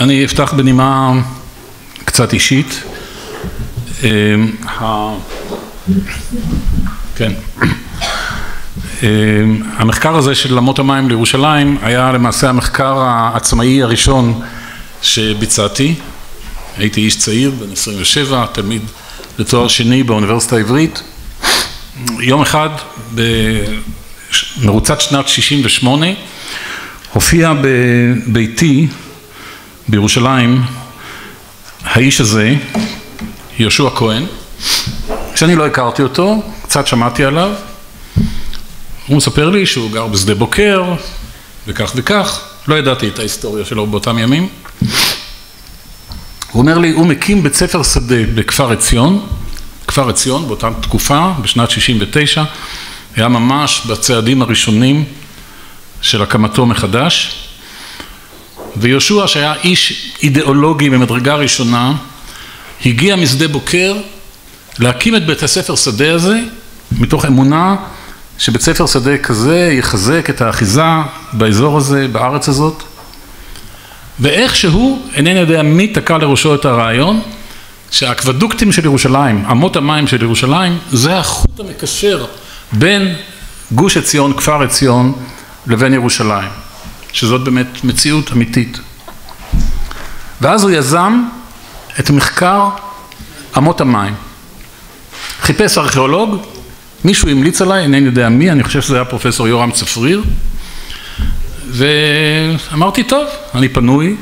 אני אפתח בנימה קצת אישית. כן. המחקר הזה של אמות המים לירושלים היה למעשה המחקר העצמאי הראשון שביצעתי. הייתי איש צעיר, בן 27, תלמיד לתואר שני באוניברסיטה העברית. יום אחד במרוצת שנת 68 הופיע בביתי בירושלים האיש הזה, יהושע כהן, שאני לא הכרתי אותו, קצת שמעתי עליו, הוא מספר לי שהוא גר בשדה בוקר וכך וכך, לא ידעתי את ההיסטוריה שלו באותם ימים. הוא אומר לי, הוא מקים בית ספר שדה בכפר עציון, כפר עציון באותה תקופה, בשנת 69, היה ממש בצעדים הראשונים של הקמתו מחדש, ויהושע שהיה איש אידיאולוגי במדרגה ראשונה, הגיע משדה בוקר להקים את בית הספר שדה הזה, מתוך אמונה שבית ספר שדה כזה יחזק את האחיזה באזור הזה, בארץ הזאת, ואיכשהו, אינני יודע מי תקע לראשו את הרעיון, שהאקוודוקטים של ירושלים, אמות המים של ירושלים, זה החוט המקשר בין גוש עציון, כפר עציון, לבין ירושלים, שזאת באמת מציאות אמיתית. ואז הוא יזם את מחקר אמות המים. חיפש ארכיאולוג, מישהו המליץ עליי, אינני יודע מי, אני חושב שזה היה פרופסור יורם צפריר, ואמרתי, טוב, אני פנוי,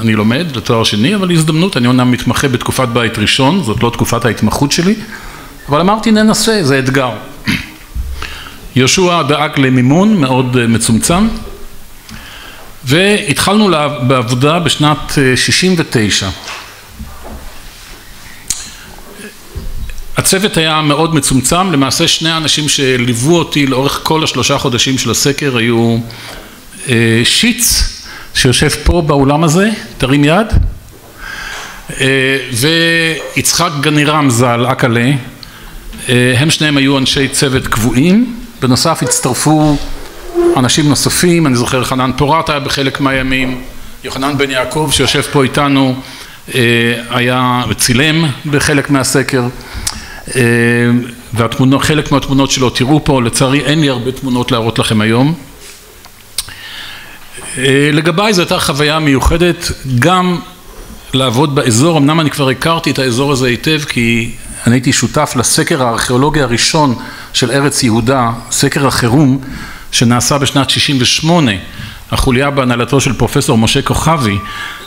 אני לומד לתואר שני, אבל הזדמנות, אני אומנם מתמחה בתקופת בית ראשון, זאת לא תקופת ההתמחות שלי, אבל אמרתי, ננסה, זה אתגר. יהושע דאג למימון מאוד מצומצם, והתחלנו בעבודה בשנת 69. הצוות היה מאוד מצומצם, למעשה שני האנשים שליוו אותי לאורך כל השלושה חודשים של הסקר היו שיץ שיושב פה באולם הזה, תרים יד, ויצחק גנירם ז"ל, אקלה, הם שניהם היו אנשי צוות קבועים, בנוסף הצטרפו אנשים נוספים, אני זוכר חנן פורת היה בחלק מהימים, יוחנן בן יעקב שיושב פה איתנו היה צילם בחלק מהסקר וחלק מהתמונות שלו תראו פה, לצערי אין לי הרבה תמונות להראות לכם היום. לגביי זו הייתה חוויה מיוחדת גם לעבוד באזור, אמנם אני כבר הכרתי את האזור הזה היטב כי אני הייתי שותף לסקר הארכיאולוגי הראשון של ארץ יהודה, סקר החירום שנעשה בשנת 68, החוליה בהנהלתו של פרופסור משה כוכבי,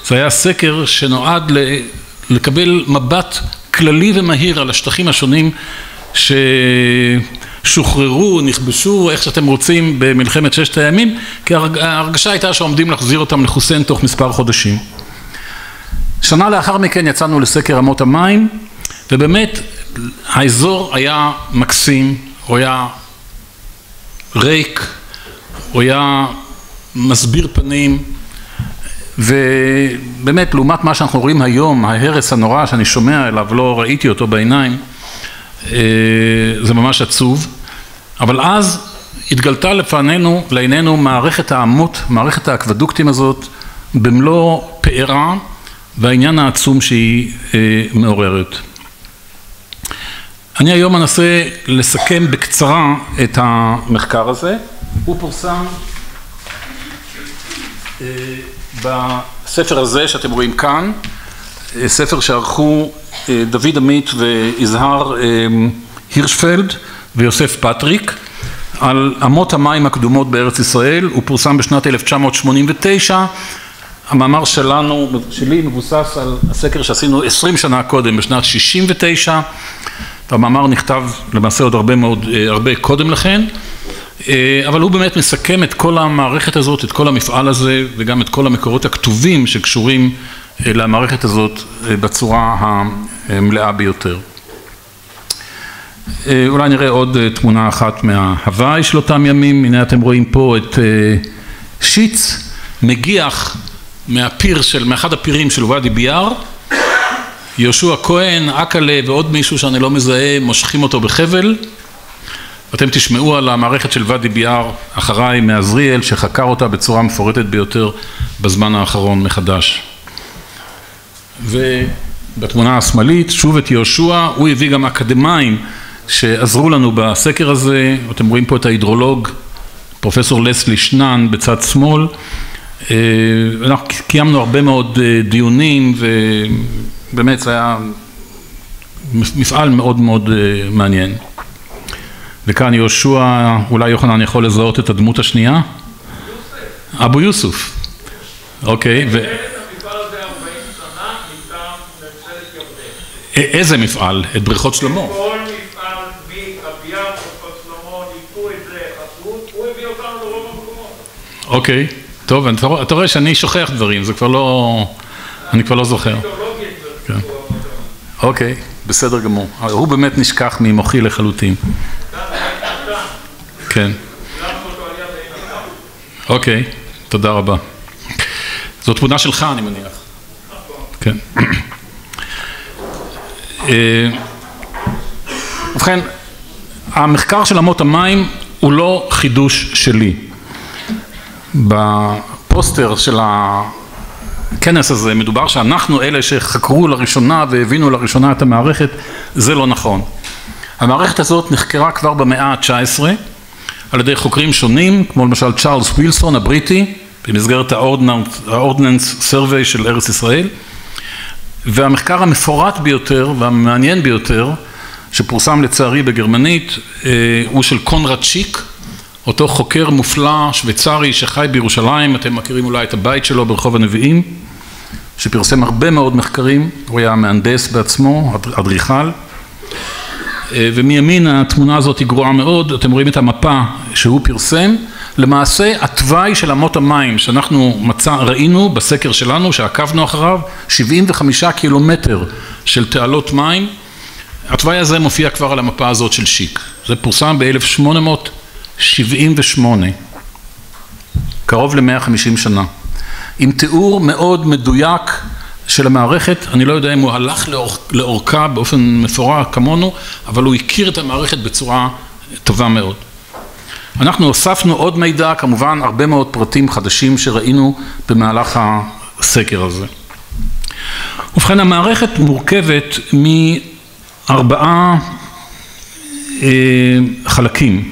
זה היה סקר שנועד לקבל מבט כללי ומהיר על השטחים השונים ששוחררו, נכבשו, איך שאתם רוצים במלחמת ששת הימים, כי ההרגשה הייתה שעומדים להחזיר אותם לחוסיין תוך מספר חודשים. שנה לאחר מכן יצאנו לסקר אמות המים, ובאמת האזור היה מקסים, הוא היה ריק, הוא היה מסביר פנים, ובאמת לעומת מה שאנחנו רואים היום, ההרס הנורא שאני שומע אליו, לא ראיתי אותו בעיניים, זה ממש עצוב, אבל אז התגלתה לפנינו, לעינינו, מערכת האמות, מערכת האקוודוקטים הזאת, במלוא פארה והעניין העצום שהיא מעוררת. אני היום אנסה לסכם בקצרה את המחקר הזה, הוא פורסם בספר הזה שאתם רואים כאן, ספר שערכו דוד עמית ויזהר הירשפלד ויוסף פטריק על אמות המים הקדומות בארץ ישראל, הוא פורסם בשנת 1989, המאמר שלנו, שלי מבוסס על הסקר שעשינו עשרים שנה קודם בשנת 69, המאמר נכתב למעשה עוד הרבה מאוד, הרבה קודם לכן, אבל הוא באמת מסכם את כל המערכת הזאת, את כל המפעל הזה וגם את כל המקורות הכתובים שקשורים למערכת הזאת בצורה המלאה ביותר. אולי נראה עוד תמונה אחת מההוואי של אותם ימים, הנה אתם רואים פה את שיץ, מגיח מהפיר של, מאחד הפירים של ואדי ביאר, יהושע כהן, אקלה ועוד מישהו שאני לא מזהה, מושכים אותו בחבל. אתם תשמעו על המערכת של ואדי ביאר אחריי מעזריאל שחקר אותה בצורה מפורטת ביותר בזמן האחרון מחדש. ובתמונה השמאלית שוב את יהושע, הוא הביא גם אקדמאים שעזרו לנו בסקר הזה, אתם רואים פה את ההידרולוג פרופסור לסלי שנן בצד שמאל, אה, אנחנו קיימנו הרבה מאוד אה, דיונים ובאמת זה היה מפעל מאוד מאוד אה, מעניין. וכאן יהושע, אולי יוחנן יכול לזהות את הדמות השנייה? אבו יוסוף. אוקיי. איזה מפעל? את בריכות שלמה. אוקיי, טוב, אתה רואה שאני שוכח דברים, זה כבר לא, אני כבר לא זוכר. אוקיי, בסדר גמור. הוא באמת נשכח ממוחי לחלוטין. כן. אוקיי, תודה רבה. זו תמונה שלך, אני מניח. כן. אה, ובכן, המחקר של אמות המים הוא לא חידוש שלי. בפוסטר של הכנס הזה מדובר שאנחנו אלה שחקרו לראשונה והבינו לראשונה את המערכת, זה לא נכון. המערכת הזאת נחקרה כבר במאה ה-19 על ידי חוקרים שונים, כמו למשל צ'ארלס ווילסון הבריטי, במסגרת האורדננס סרוויי של ארץ ישראל, והמחקר המפורט ביותר והמעניין ביותר, שפורסם לצערי בגרמנית, אה, הוא של קונרד שיק, אותו חוקר מופלא שוויצרי שחי בירושלים, אתם מכירים אולי את הבית שלו ברחוב הנביאים, שפרסם הרבה מאוד מחקרים, הוא היה מהנדס בעצמו, אדריכל. אה, ומימין התמונה הזאת היא גרועה מאוד, אתם רואים את המפה שהוא פרסם, למעשה התוואי של אמות המים שאנחנו מצא, ראינו בסקר שלנו שעקבנו אחריו, 75 קילומטר של תעלות מים, התוואי הזה מופיע כבר על המפה הזאת של שיק, זה פורסם ב-1878, קרוב ל-150 שנה, עם תיאור מאוד מדויק של המערכת, אני לא יודע אם הוא הלך לאור, לאורכה באופן מפורט כמונו, אבל הוא הכיר את המערכת בצורה טובה מאוד. אנחנו הוספנו עוד מידע, כמובן הרבה מאוד פרטים חדשים שראינו במהלך הסקר הזה. ובכן המערכת מורכבת מארבעה אה, חלקים.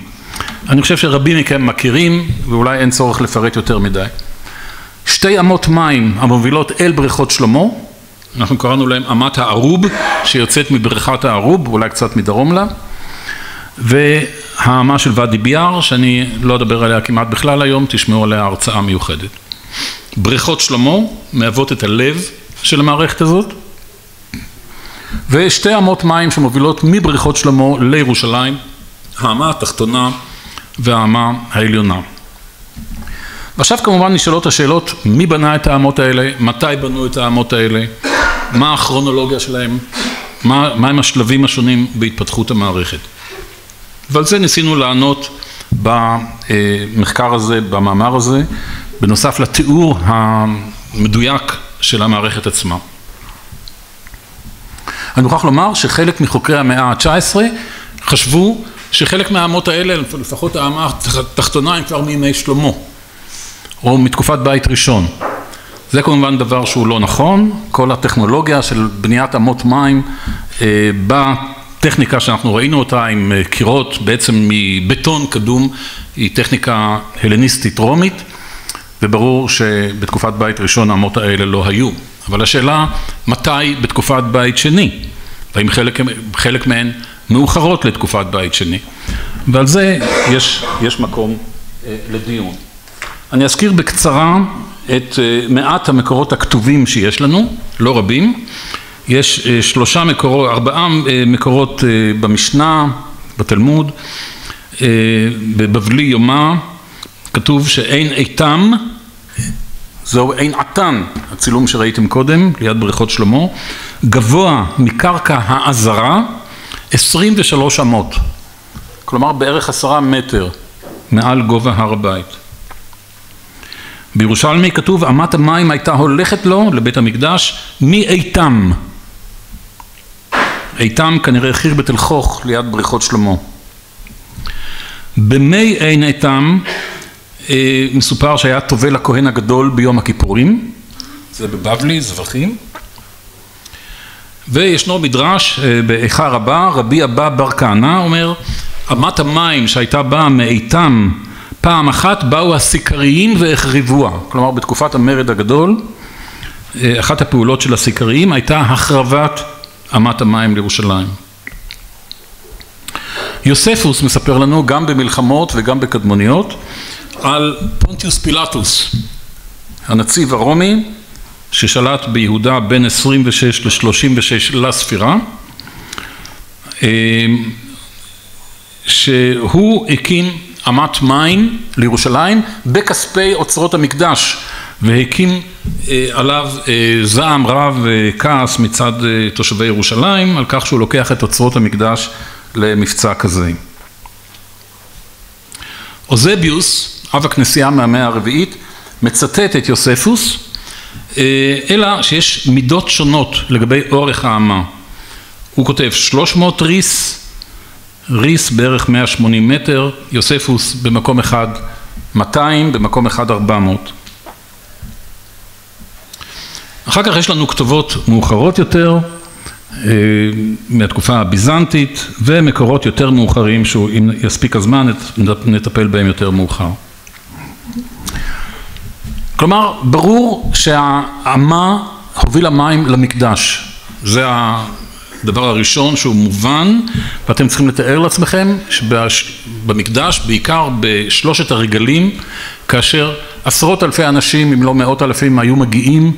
אני חושב שרבים מכם מכירים ואולי אין צורך לפרט יותר מדי. שתי אמות מים המובילות אל בריכות שלמה, אנחנו קראנו להם אמת הערוב שיוצאת מבריכת הערוב, אולי קצת מדרום לה, והאמה של ואדי ביאר שאני לא אדבר עליה כמעט בכלל היום, תשמעו עליה הרצאה מיוחדת. בריכות שלמה מהוות את הלב של המערכת הזאת ושתי אמות מים שמובילות מבריכות שלמה לירושלים, האמה התחתונה והאמה העליונה. ועכשיו כמובן נשאלות השאלות מי בנה את האמות האלה, מתי בנו את האמות האלה, מה הכרונולוגיה שלהם, מה, מהם השלבים השונים בהתפתחות המערכת. ועל זה ניסינו לענות במחקר הזה, במאמר הזה, בנוסף לתיאור המדויק של המערכת עצמה. אני מוכרח לומר שחלק מחוקרי המאה ה-19 חשבו שחלק מהאמות האלה, לפחות האמה התחתונה, הם כבר מימי שלמה. או מתקופת בית ראשון. זה כמובן דבר שהוא לא נכון, כל הטכנולוגיה של בניית אמות מים אה, בטכניקה שאנחנו ראינו אותה עם אה, קירות בעצם מבטון קדום היא טכניקה הלניסטית רומית וברור שבתקופת בית ראשון האמות האלה לא היו, אבל השאלה מתי בתקופת בית שני והאם חלק, חלק מהן מאוחרות לתקופת בית שני ועל זה יש, יש מקום אה, לדיון. אני אזכיר בקצרה את אה, מעט המקורות הכתובים שיש לנו, לא רבים. יש אה, שלושה מקורות, ארבעה אה, מקורות במשנה, בתלמוד, בבבלי יומא, כתוב שאין איתם, זהו אין עתן, הצילום שראיתם קודם, ליד בריכות שלמה, גבוה מקרקע העזרה 23 אמות, כלומר בערך עשרה מטר מעל גובה הר הבית. בירושלמי כתוב אמת המים הייתה הולכת לו לבית המקדש מאיתם איתם? כנראה חיר בתל חוך ליד בריכות שלמה. במי עין איתם? מסופר שהיה טובל הכהן הגדול ביום הכיפורים, זה בבבלי, זבחים. וישנו מדרש באיכה רבה, רבי אבא בר כהנא אומר, אמת המים שהייתה באה מאיתם פעם אחת באו הסיכריים והחריבוה, כלומר בתקופת המרד הגדול אחת הפעולות של הסיכריים הייתה החרבת אמת המים לירושלים. יוספוס מספר לנו גם במלחמות וגם בקדמוניות על פונטיוס פילטוס הנציב הרומי ששלט ביהודה בין 26 ל-36 לספירה שהוא הקים אמת מים לירושלים בכספי אוצרות המקדש והקים עליו זעם רב וכעס מצד תושבי ירושלים על כך שהוא לוקח את אוצרות המקדש למבצע כזה. אוזביוס, אב הכנסייה מהמאה הרביעית, מצטט את יוספוס, אלא שיש מידות שונות לגבי אורך האמה. הוא כותב 300 ריס, ריס בערך 180 מטר, יוספוס במקום אחד 200, במקום אחד 400. אחר כך יש לנו כתובות מאוחרות יותר מהתקופה הביזנטית ומקורות יותר מאוחרים שאם יספיק הזמן נטפל בהם יותר מאוחר. כלומר ברור שהאמה הובילה מים למקדש, זה הדבר הראשון שהוא מובן ואתם צריכים לתאר לעצמכם שבמקדש בעיקר בשלושת הרגלים כאשר עשרות אלפי אנשים אם לא מאות אלפים היו מגיעים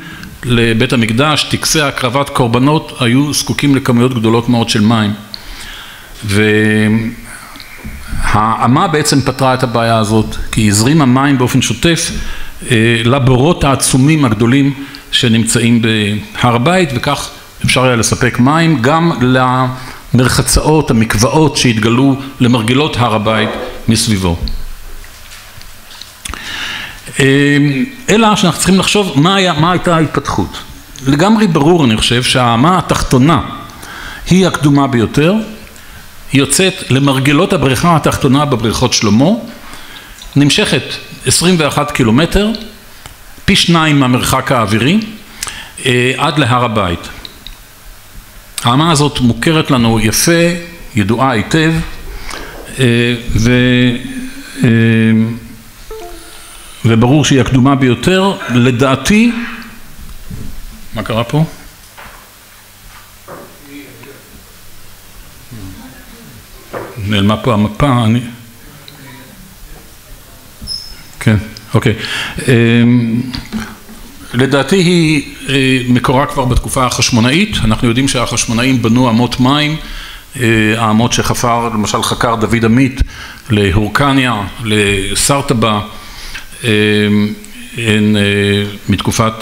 לבית המקדש, טקסי הקרבת קורבנות היו זקוקים לכמויות גדולות מאוד של מים. והאמה בעצם פתרה את הבעיה הזאת כי הזרימה מים באופן שוטף לבורות העצומים הגדולים שנמצאים בהר הבית וכך אפשר היה לספק מים גם למרחצאות, המקוואות שהתגלו למרגילות הר הבית מסביבו אלא שאנחנו צריכים לחשוב מה, היה, מה הייתה ההתפתחות. לגמרי ברור אני חושב שהאמה התחתונה היא הקדומה ביותר, היא יוצאת למרגלות הבריכה התחתונה בבריכות שלמה, נמשכת 21 קילומטר, פי שניים מהמרחק האווירי, עד להר הבית. האמה הזאת מוכרת לנו יפה, ידועה היטב, ו... וברור שהיא הקדומה ביותר, לדעתי, מה קרה פה? נעלמה פה המפה, אני... כן, אוקיי. לדעתי היא מקורה כבר בתקופה החשמונאית, אנחנו יודעים שהחשמונאים בנו אמות מים, האמות שחפר, למשל חקר דוד עמית להורקניה, לסרטבה הן מתקופת,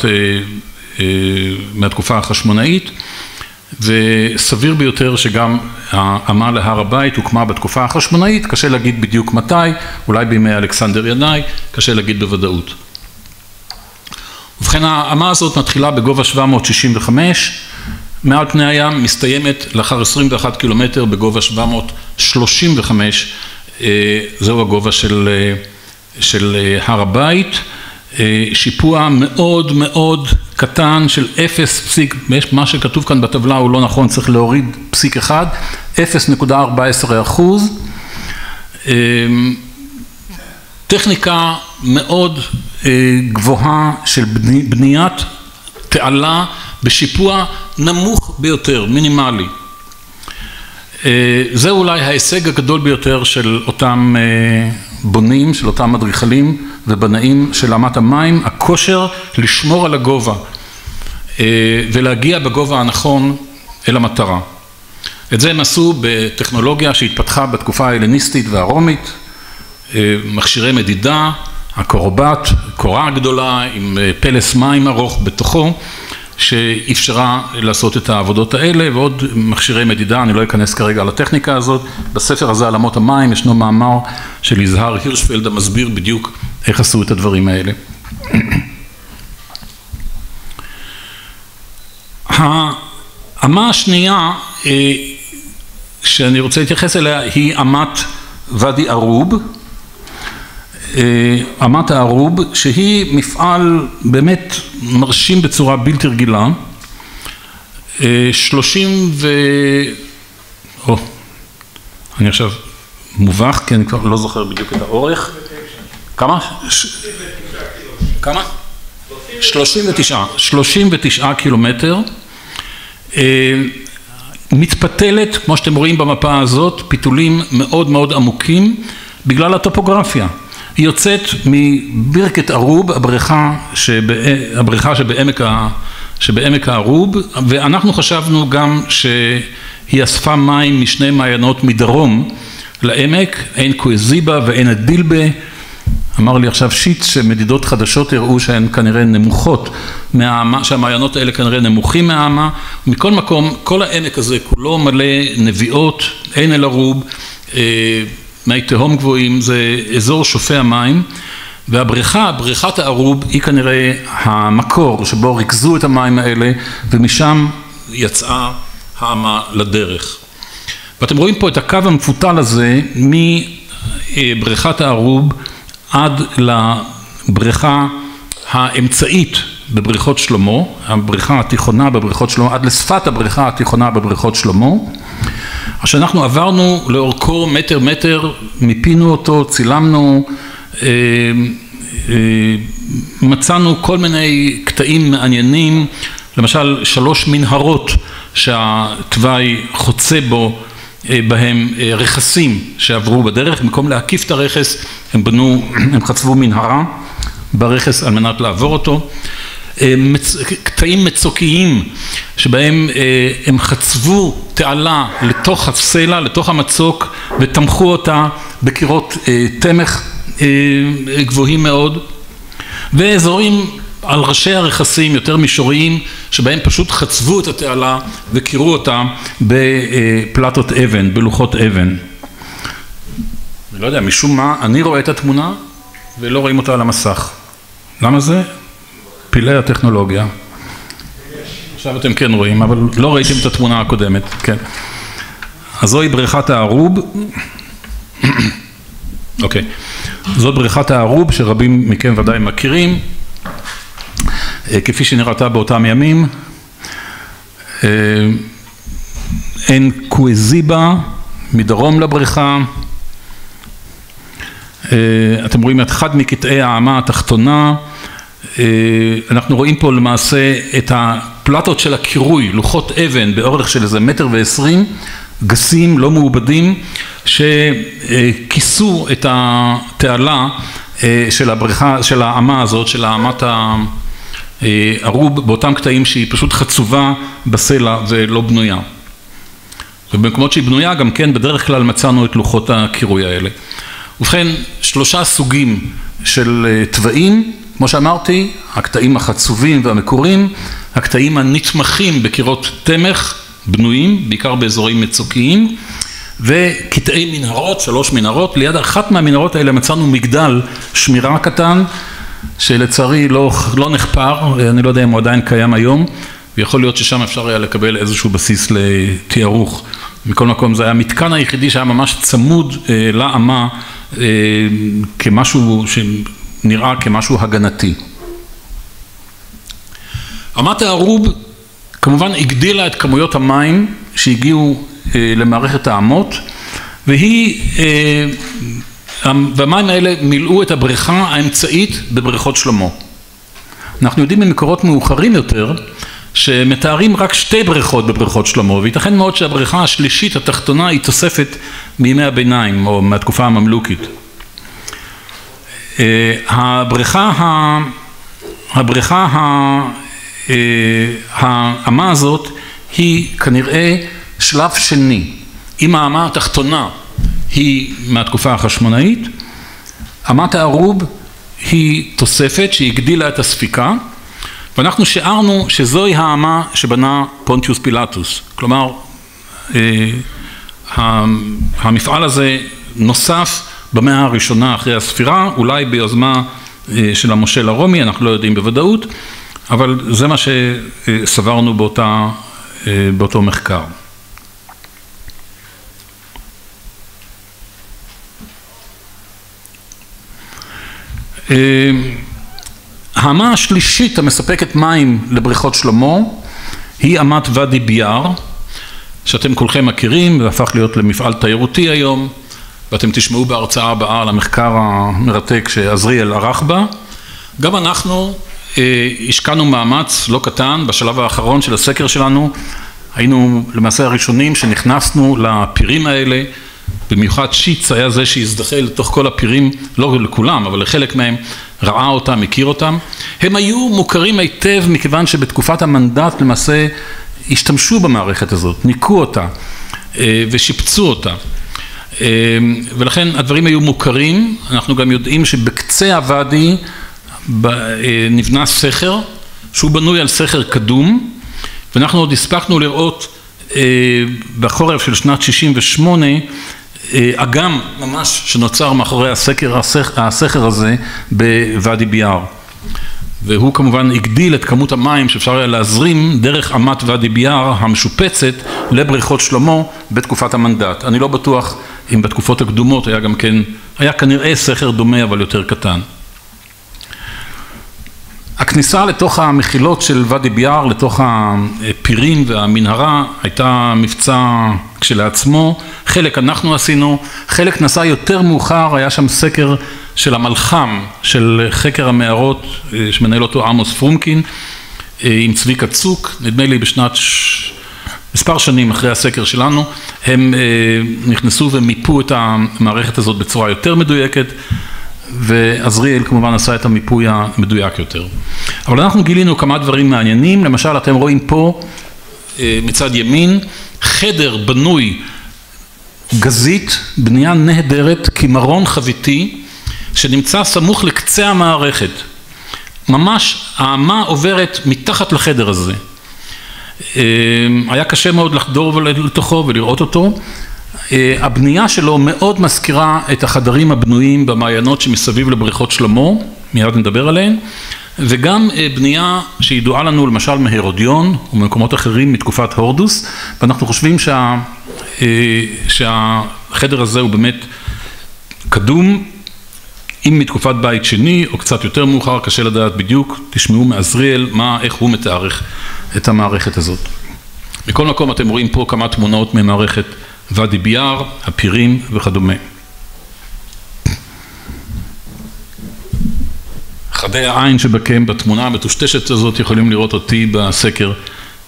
מהתקופה החשמונאית. וסביר ביותר שגם האמה להר הבית הוקמה בתקופה החשמונאית, קשה להגיד בדיוק מתי, אולי בימי אלכסנדר ינאי, קשה להגיד בוודאות. ובכן האמה הזאת מתחילה בגובה 765 מעל פני הים, מסתיימת לאחר 21 קילומטר בגובה 735, זהו הגובה של של הר הבית, שיפוע מאוד מאוד קטן של אפס פסיק, מה שכתוב כאן בטבלה הוא לא נכון, צריך להוריד פסיק אחד, 0.14 אחוז, טכניקה מאוד גבוהה של בניית תעלה בשיפוע נמוך ביותר, מינימלי. זה אולי ההישג הגדול ביותר של אותם בונים, של אותם אדריכלים ובנאים של אמת המים, הכושר לשמור על הגובה ולהגיע בגובה הנכון אל המטרה. את זה הם עשו בטכנולוגיה שהתפתחה בתקופה ההלניסטית והרומית, מכשירי מדידה, הקורבט, קורה גדולה עם פלס מים ארוך בתוכו שאפשרה לעשות את העבודות האלה ועוד מכשירי מדידה, אני לא אכנס כרגע על הטכניקה הזאת, בספר הזה על אמות המים ישנו מאמר של יזהר הירשפלד המסביר בדיוק איך עשו את הדברים האלה. האמה השנייה שאני רוצה להתייחס אליה היא אמת ואדי ערוב אמת הערוב, שהיא מפעל באמת מרשים בצורה בלתי רגילה. שלושים ו... או, אני עכשיו מובך, כי אני כבר לא זוכר בדיוק את האורך. כמה? כמה? שלושים ותשעה, שלושים ותשעה קילומטר. מתפתלת, כמו שאתם רואים במפה הזאת, פיתולים מאוד מאוד עמוקים בגלל הטופוגרפיה. היא יוצאת מברכת ערוב, הבריכה, שבע... הבריכה שבעמק, ה... שבעמק הערוב, ואנחנו חשבנו גם שהיא אספה מים משני מעיינות מדרום לעמק, עין קויזיבה ועין הדילבה. אמר לי עכשיו שיץ שמדידות חדשות הראו שהן כנראה נמוכות מהאמה, שהמעיינות האלה כנראה נמוכים מהאמה. מכל מקום, כל העמק הזה כולו מלא נביאות, עין אל ערוב, מי תהום גבוהים, זה אזור שופע מים. והבריכה, בריכת הערוב, היא כנראה המקור שבו ריכזו את המים האלה ומשם יצאה האמה לדרך. ואתם רואים פה את הקו המפותל הזה מבריכת הערוב עד לבריכה האמצעית בבריכות שלמה, הבריכה התיכונה בבריכות שלמה, עד לשפת הבריכה התיכונה בבריכות שלמה. עכשיו אנחנו עברנו לאורכו מטר מטר, מיפינו אותו, צילמנו, מצאנו כל מיני קטעים מעניינים, למשל שלוש מנהרות שהתוואי חוצה בו בהם רכסים שעברו בדרך, במקום להקיף את הרכס הם בנו, הם חצבו מנהרה ברכס על מנת לעבור אותו, קטעים מצוקיים שבהם הם חצבו תעלה לתוך הסלע, לתוך המצוק ותמכו אותה בקירות תמך גבוהים מאוד ואזורים על ראשי הרכסים יותר מישוריים שבהם פשוט חצבו את התעלה וקירו אותה בפלטות אבן, בלוחות אבן. אני לא יודע, משום מה אני רואה את התמונה ולא רואים אותה על המסך. למה זה? פילי הטכנולוגיה. עכשיו אתם כן רואים, אבל לא ראיתם את התמונה הקודמת, כן. אז זוהי בריכת הערוב. אוקיי. זאת בריכת הערוב שרבים מכם ודאי מכירים. כפי שנראתה באותם ימים. עין קוויזיבה מדרום לבריכה. אתם רואים את אחד מקטעי האמה התחתונה. אנחנו רואים פה למעשה את הפלטות של הקירוי, לוחות אבן באורך של איזה מטר ועשרים, גסים, לא מעובדים, שכיסו את התעלה של הבריכה, של האמה הזאת, של האמת הערוב, באותם קטעים שהיא פשוט חצובה בסלע ולא בנויה. ובמקומות שהיא בנויה גם כן בדרך כלל מצאנו את לוחות הקירוי האלה. ובכן שלושה סוגים של תוואים, כמו שאמרתי, הקטעים החצובים והמקורים, הקטעים הנתמכים בקירות תמך בנויים, בעיקר באזורים מצוקיים, וקטעי מנהרות, שלוש מנהרות, ליד אחת מהמנהרות האלה מצאנו מגדל שמירה קטן, שלצערי לא, לא נחפר, אני לא יודע אם הוא עדיין קיים היום, ויכול להיות ששם אפשר היה לקבל איזשהו בסיס לתיארוך. מכל מקום זה היה המתקן היחידי שהיה ממש צמוד לאמה כמשהו שנראה כמשהו הגנתי. אמת הערוב כמובן הגדילה את כמויות המים שהגיעו למערכת האמות והיא, והמים האלה מילאו את הבריכה האמצעית בבריכות שלמה. אנחנו יודעים ממקורות מאוחרים יותר שמתארים רק שתי בריכות בבריכות שלמה וייתכן מאוד שהבריכה השלישית התחתונה היא תוספת מימי הביניים או מהתקופה הממלוכית. הבריכה, הבריכה, האמה הזאת היא כנראה שלב שני. אם האמה התחתונה היא מהתקופה החשמונאית, אמת הערוב היא תוספת שהגדילה את הספיקה ואנחנו שיערנו שזוהי האמה שבנה פונטיוס פילטוס, כלומר המפעל הזה נוסף במאה הראשונה אחרי הספירה, אולי ביוזמה של המושל הרומי, אנחנו לא יודעים בוודאות, אבל זה מה שסברנו באותה, באותו מחקר. האמה השלישית המספקת מים לבריכות שלמה היא אמת ואדי ביאר שאתם כולכם מכירים והפך להיות למפעל תיירותי היום ואתם תשמעו בהרצאה הבאה על המחקר המרתק שעזריאל ערך בה. גם אנחנו השקענו מאמץ לא קטן בשלב האחרון של הסקר שלנו. היינו למעשה הראשונים שנכנסנו לפירים האלה במיוחד שיץ היה זה שהזדחל לתוך כל הפירים, לא לכולם אבל לחלק מהם ראה אותם, הכיר אותם. הם היו מוכרים היטב מכיוון שבתקופת המנדט למעשה השתמשו במערכת הזאת, ניקו אותה ושיפצו אותה ולכן הדברים היו מוכרים, אנחנו גם יודעים שבקצה הוואדי נבנה סכר שהוא בנוי על סכר קדום ואנחנו עוד הספקנו לראות בחורף של שנת שישים ושמונה אגם ממש שנוצר מאחורי הסכר הזה בוואדי ביאר והוא כמובן הגדיל את כמות המים שאפשר היה להזרים דרך אמת ואדי ביאר המשופצת לבריכות שלמה בתקופת המנדט. אני לא בטוח אם בתקופות הקדומות היה גם כן, היה כנראה סכר דומה אבל יותר קטן. הכניסה לתוך המחילות של ואדי ביאר, לתוך הפירים והמנהרה הייתה מבצע כשלעצמו, חלק אנחנו עשינו, חלק נסע יותר מאוחר, היה שם סקר של המלח"ם, של חקר המערות שמנהל אותו עמוס פרומקין עם צביקה צוק, נדמה לי בשנת מספר שנים אחרי הסקר שלנו, הם נכנסו ומיפו את המערכת הזאת בצורה יותר מדויקת ועזריאל כמובן עשה את המיפוי המדויק יותר. אבל אנחנו גילינו כמה דברים מעניינים, למשל אתם רואים פה מצד ימין חדר בנוי גזית, בנייה נהדרת, כמרון חביתי שנמצא סמוך לקצה המערכת. ממש האמה עוברת מתחת לחדר הזה. היה קשה מאוד לחדור לתוכו ולראות אותו. הבנייה שלו מאוד מזכירה את החדרים הבנויים במעיינות שמסביב לבריכות שלמה, מיד נדבר עליהן, וגם בנייה שידועה לנו למשל מהרודיון וממקומות אחרים מתקופת הורדוס, ואנחנו חושבים שה, שהחדר הזה הוא באמת קדום, אם מתקופת בית שני או קצת יותר מאוחר, קשה לדעת בדיוק, תשמעו מעזריאל מה, איך הוא מתארך את המערכת הזאת. מכל מקום אתם רואים פה כמה תמונות ממערכת ואדי ביאר, הפירים וכדומה. חדי העין שבקם בתמונה המטושטשת הזאת יכולים לראות אותי בסקר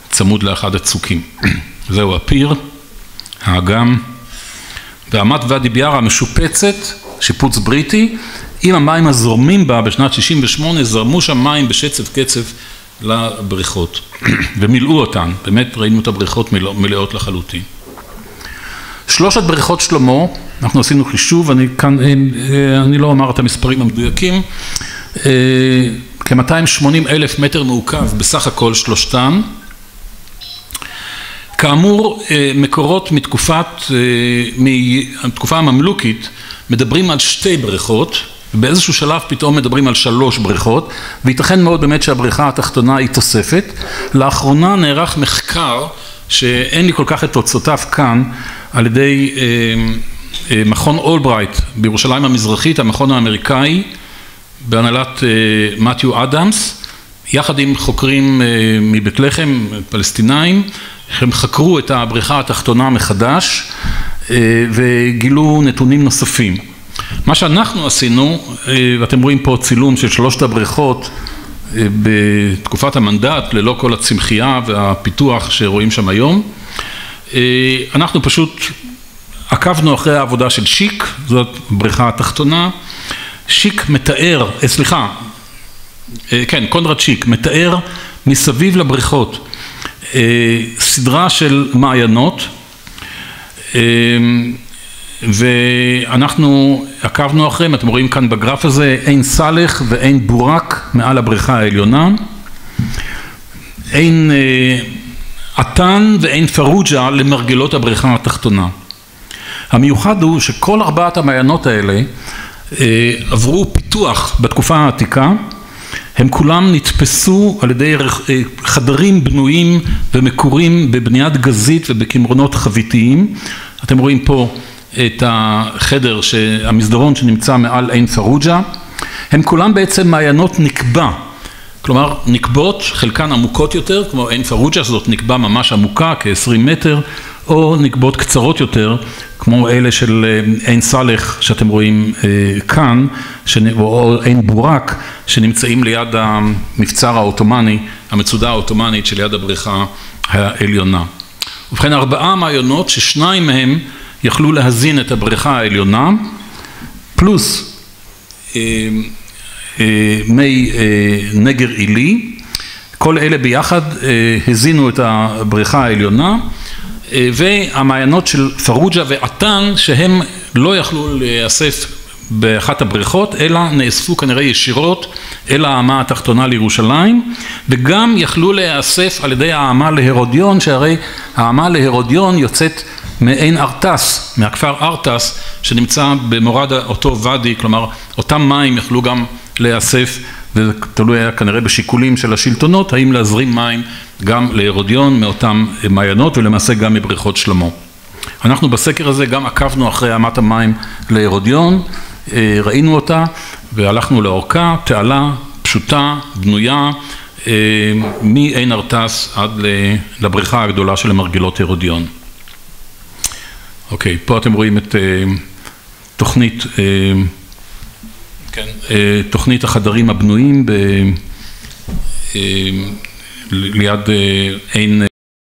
צמוד לאחד הצוקים. זהו הפיר, האגם, ואמת ואדי ביאר המשופצת, שיפוץ בריטי, עם המים הזורמים בה בשנת שישים ושמונה זרמו שם מים בשצף קצף לבריכות ומילאו אותן, באמת ראינו את הבריכות מלאות לחלוטין. שלושת בריכות שלמה, אנחנו עשינו חישוב, אני כאן, אני לא אומר את המספרים המדויקים, כ-280 אלף מטר מעוקב בסך הכל שלושתן. כאמור, מקורות מתקופת, מתקופה הממלוכית מדברים על שתי בריכות, ובאיזשהו שלב פתאום מדברים על שלוש בריכות, וייתכן מאוד באמת שהבריכה התחתונה היא תוספת. לאחרונה נערך מחקר שאין לי כל כך את תוצאותיו כאן, על ידי מכון אולברייט בירושלים המזרחית, המכון האמריקאי, בהנהלת מתיו אדמס, יחד עם חוקרים מבית לחם, פלסטינאים, הם חקרו את הבריכה התחתונה מחדש וגילו נתונים נוספים. מה שאנחנו עשינו, ואתם רואים פה צילום של שלושת הבריכות בתקופת המנדט, ללא כל הצמחייה והפיתוח שרואים שם היום, אנחנו פשוט עקבנו אחרי העבודה של שיק, זאת בריכה התחתונה, שיק מתאר, סליחה, כן, קונרד שיק, מתאר מסביב לבריכות סדרה של מעיינות ואנחנו עקבנו אחריהם, אתם רואים כאן בגרף הזה, עין סאלח ועין בורק מעל הבריכה העליונה, עין עתן ועין פרוג'ה למרגלות הבריכה התחתונה. המיוחד הוא שכל ארבעת המעיינות האלה עברו פיתוח בתקופה העתיקה, הם כולם נתפסו על ידי חדרים בנויים ומקורים בבניית גזית ובקמרונות חביתיים. אתם רואים פה את החדר, המסדרון שנמצא מעל עין פרוג'ה. הם כולם בעצם מעיינות נקבה, כלומר נקבות, חלקן עמוקות יותר, כמו עין פרוג'ה, זאת נקבה ממש עמוקה, כ-20 מטר, או נקבות קצרות יותר, כמו אלה של עין סאלח שאתם רואים כאן, או עין בורק, שנמצאים ליד המבצר העות'מאני, המצודה העות'מאנית שליד הבריכה העליונה. ובכן ארבעה מעיינות ששניים מהם יכלו להזין את הבריכה העליונה, פלוס מי נגר עילי, כל אלה ביחד הזינו את הבריכה העליונה והמעיינות של פרוג'ה ועתן שהם לא יכלו להיאסף באחת הבריכות אלא נאספו כנראה ישירות אל האמה התחתונה לירושלים וגם יכלו להיאסף על ידי האמה להרודיון שהרי האמה להרודיון יוצאת מעין ארטס, מהכפר ארטס שנמצא במורד אותו ואדי, כלומר אותם מים יכלו גם להיאסף וזה תלוי היה כנראה בשיקולים של השלטונות האם להזרים מים גם להרודיון מאותם מעיינות ולמעשה גם מבריכות שלמה. אנחנו בסקר הזה גם עקבנו אחרי אמת המים להרודיון, ראינו אותה והלכנו לאורכה, תעלה פשוטה, בנויה, מעין ארטס עד לבריכה הגדולה של המרגלות הרודיון. אוקיי, פה אתם רואים את תוכנית, תוכנית החדרים הבנויים ליד עין